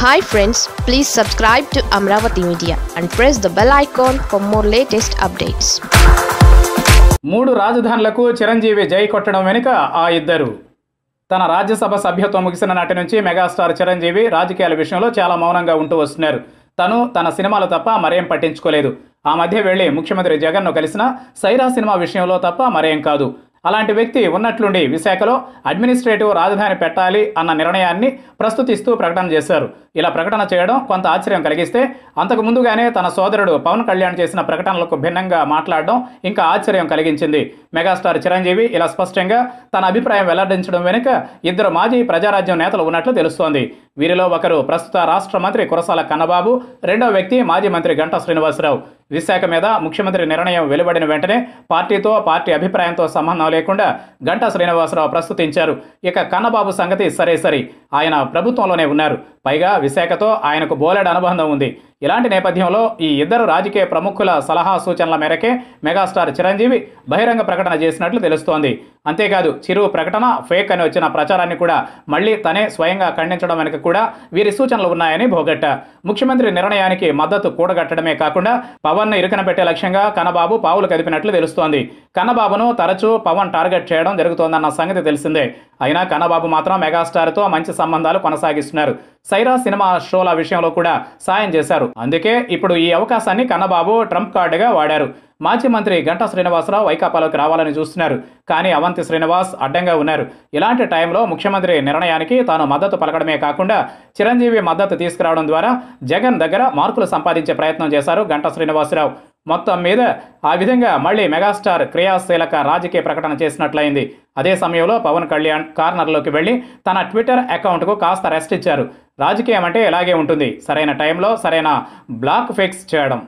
Hi friends please subscribe to Amaravati media and press the bell icon for more latest updates మూడు రాజధానులకు చిరంజీవి జై కొట్టడం వెనుక ఆ ఇద్దరు. తన రాజ్యసభ సభ్యత్వం ముగిసిన నాటి నుంచి మెగాస్టార్ చిరంజీవి రాజకీయాల విషయంలో చాలా మౌనంగా ఉంటూ వస్తున్నారు. తను తన సినిమాలు తప్ప మరేం పట్టించుకోలేదు. ఆ మధ్య వెళ్ళి ముఖ్యమంత్రి జగన్ను కలిసిన సైరా సినిమా విషయంలో తప్ప మరేం కాదు. అలాంటి వ్యక్తి ఉన్నట్లుండి విశాఖలో అడ్మినిస్ట్రేటివ్ రాజధాని పెట్టాలి అన్న నిర్ణయాన్ని ప్రస్తుతిస్తూ ప్రకటన చేశారు. ఇలా ప్రకటన చేయడం కొంత ఆశ్చర్యం కలిగిస్తే అంతకు ముందుగానే తన సోదరుడు పవన్ కళ్యాణ్ చేసిన ప్రకటనలకు భిన్నంగా మాట్లాడడం ఇంకా ఆశ్చర్యం కలిగించింది. మెగాస్టార్ చిరంజీవి ఇలా స్పష్టంగా తన అభిప్రాయం వెల్లడించడం వెనుక ఇద్దరు మాజీ ప్రజారాజ్యం నేతలు ఉన్నట్లు తెలుస్తోంది. వీరిలో ఒకరు ప్రస్తుత రాష్ట్ర మంత్రి కురసాల కన్నబాబు రెండో వ్యక్తి మాజీ మంత్రి గంటా శ్రీనివాసరావు. విశాఖ మీద ముఖ్యమంత్రి నిర్ణయం వెలువడిన వెంటనే పార్టీతో పార్టీ అభిప్రాయంతో సంబంధం లేకుండా గంటా శ్రీనివాసరావు ప్రస్తుతించారు. ఇక కన్నబాబు సంగతి సరే సరి ఆయన ప్రభుత్వంలోనే ఉన్నారు. పైగా విశాఖతో ఆయనకు బోలెడ్ అనుబంధం ఉంది. ఇలాంటి నేపథ్యంలో ఈ ఇద్దరు రాజకీయ ప్రముఖుల సలహా సూచనల మేరకే మెగాస్టార్ చిరంజీవి బహిరంగ ప్రకటన చేసినట్లు తెలుస్తోంది. అంతేకాదు చిరు ప్రకటన ఫేక్ అని వచ్చిన ప్రచారాన్ని కూడా మళ్ళీ తనే స్వయంగా ఖండించడం వెనుక కూడా వీరి సూచనలు ఉన్నాయని భోగట్ట ముఖ్యమంత్రి నిర్ణయానికి మద్దతు కూడగట్టడమే కాకుండా పవన్ను ఇరుకన పెట్టే లక్ష్యంగా కన్నబాబు పావులు కదిపినట్లు తెలుస్తోంది. కన్నబాబును తరచూ పవన్ టార్గెట్ చేయడం జరుగుతోందన్న సంగతి తెలిసిందే. అయినా కన్నబాబు మాత్రం మెగాస్టార్తో మంచి సంబంధాలు కొనసాగిస్తున్నారు. సైరా సినిమా షోల విషయంలో కూడా సాయం చేశారు. అందుకే ఇప్పుడు ఈ అవకాశాన్ని కన్నబాబు ట్రంప్ కార్డుగా వాడారు. మాజీ మంత్రి గంటా శ్రీనివాసరావు వైకాపాలోకి రావాలని చూస్తున్నారు. కానీ అవంతి శ్రీనివాస్ అడ్డంగా ఉన్నారు. ఇలాంటి టైంలో ముఖ్యమంత్రి నిర్ణయానికి తాను మద్దతు పలకడమే కాకుండా చిరంజీవి మద్దతు తీసుకురావడం ద్వారా జగన్ దగ్గర మార్కులు సంపాదించే ప్రయత్నం చేశారు గంటా శ్రీనివాసరావు. మొత్తం మీద ఆ విధంగా మళ్ళీ మెగాస్టార్ క్రియాశీలక రాజకీయ ప్రకటన చేసినట్లయింది. అదే సమయంలో పవన్ కళ్యాణ్ కార్నర్లోకి వెళ్ళి తన ట్విట్టర్ అకౌంట్కు కాస్త రెస్ట్ ఇచ్చారు. రాజకీయం అంటే ఇలాగే ఉంటుంది. సరైన టైంలో సరైన బ్లాక్ ఫిక్స్ చేయడం.